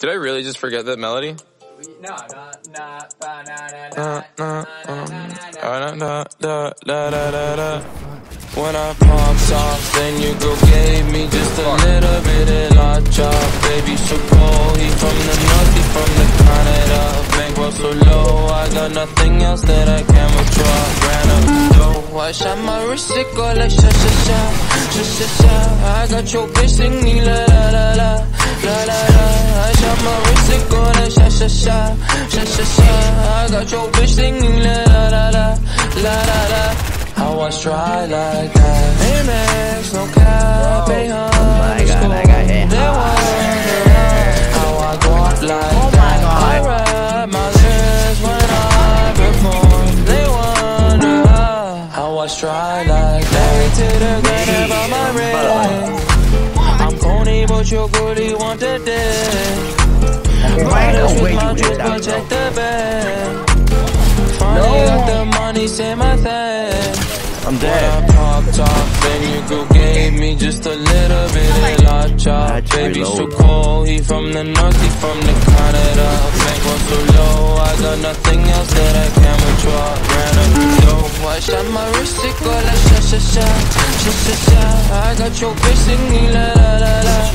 Did I really just forget that melody? No. When I popped off, then you go gave me just a little bit of la chop. Baby, so cold, he from the north, he from the Canada. Bankroll so low, I got nothing else that I can withdraw. Ran up the dough, I shot my wrist, it go like sha sha sha, sha sha sha. I got your bitch singing la la la la, la la la. Shot my wrist, it go like sha sha sha, sha sha sha. I got your bitch singing la la la la, la la la. How I try like that. Amex, no cap, eh, oh my God, I got hit They wonder how I go up like Oh my. God. I rap my lyrics when I perform. They wonder how I try like that. To the good about my. I'm corny, but your goodie want the dick. Right away, you did that, but check bro. the bag. Finally got the money, say my thanks. I'm dead. popped off, then your girl gave me just a little bit of la chop. Baby, so cold, he from the north, he from the Canada. Bankroll so low, I got nothing else that I can withdraw. Ran up the dough, I shot my wrist, it go like sha sha sha, sha sha sha. I got your bitch singing la la la, la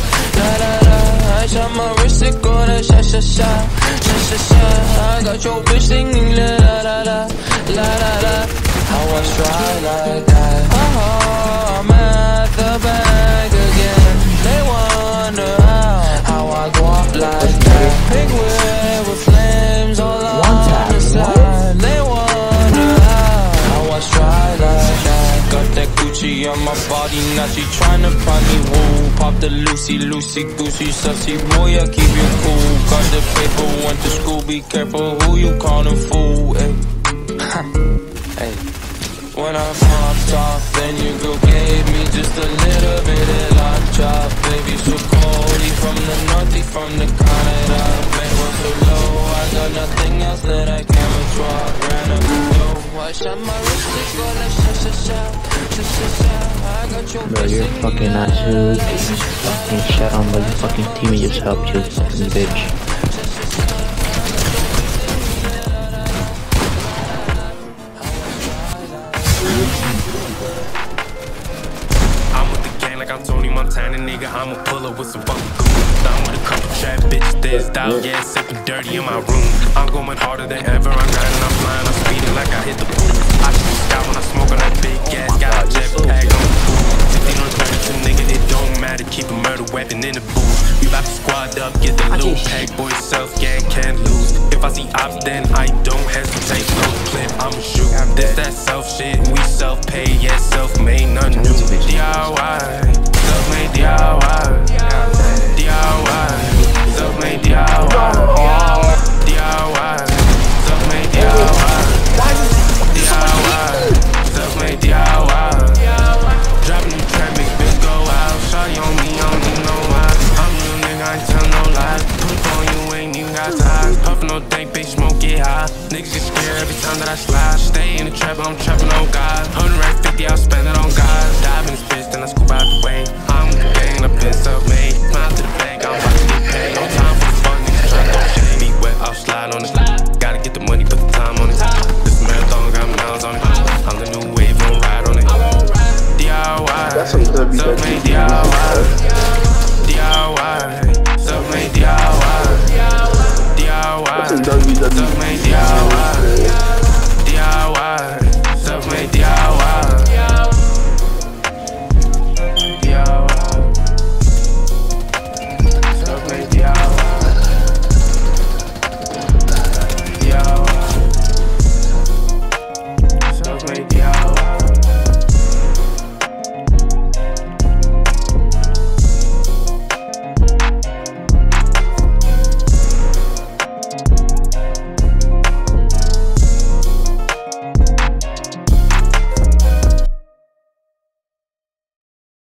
sha sha sha, sha sha. I got your bitch singing la la la la, la la la. How I try like that. On my body, now she tryna find me woo. Pop the Lucy, Lucy, Goosey, sussy boy, I keep you cool. Got the paper, went to school, be careful who you callin' fool. Eh. Ay. Hey. When I popped off, then you girl gave me just a little bit of la Bro, you're fucking you just fucking shut on by your fucking teammate just helped you, fucking bitch. Like I'm Tony Montana, nigga. I'ma pull up with some fucking goons. I'm with a couple trap bitches that's out, yeah, sipping dirty in my room. I'm going harder than ever. I'm grinding, I'm flying, I'm speeding like I hit the pool. I shoot sky when I smoke on that big gas, got a jetpack on the pool. 15 on 32, nigga, it don't matter. Keep a murder weapon in the booth. We bout to squad up, get the loot pack, boy, self gang can't lose. If I see ops, then I don't hesitate. No clip, I'ma shoot. This that self shit, we self pay, yeah, self made, nothing new. DIY, self made DIY, DIY, self made DIY. Niggas get scared every time that I slide. Stay in the trap, I'm trapping on God. 100 rack 50, I'll spend it on God. DIY. That's